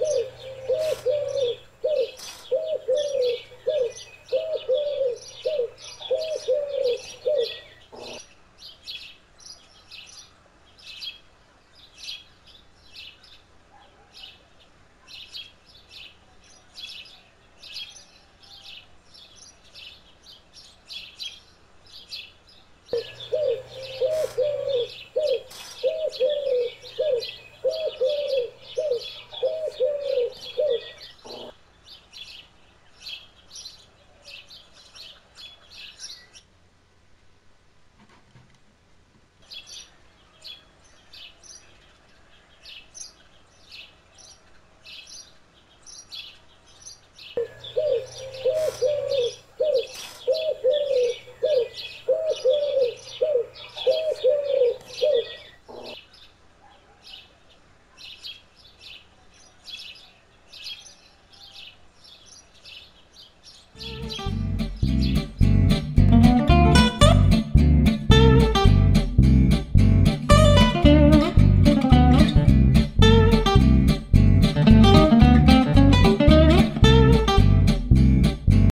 Yeah.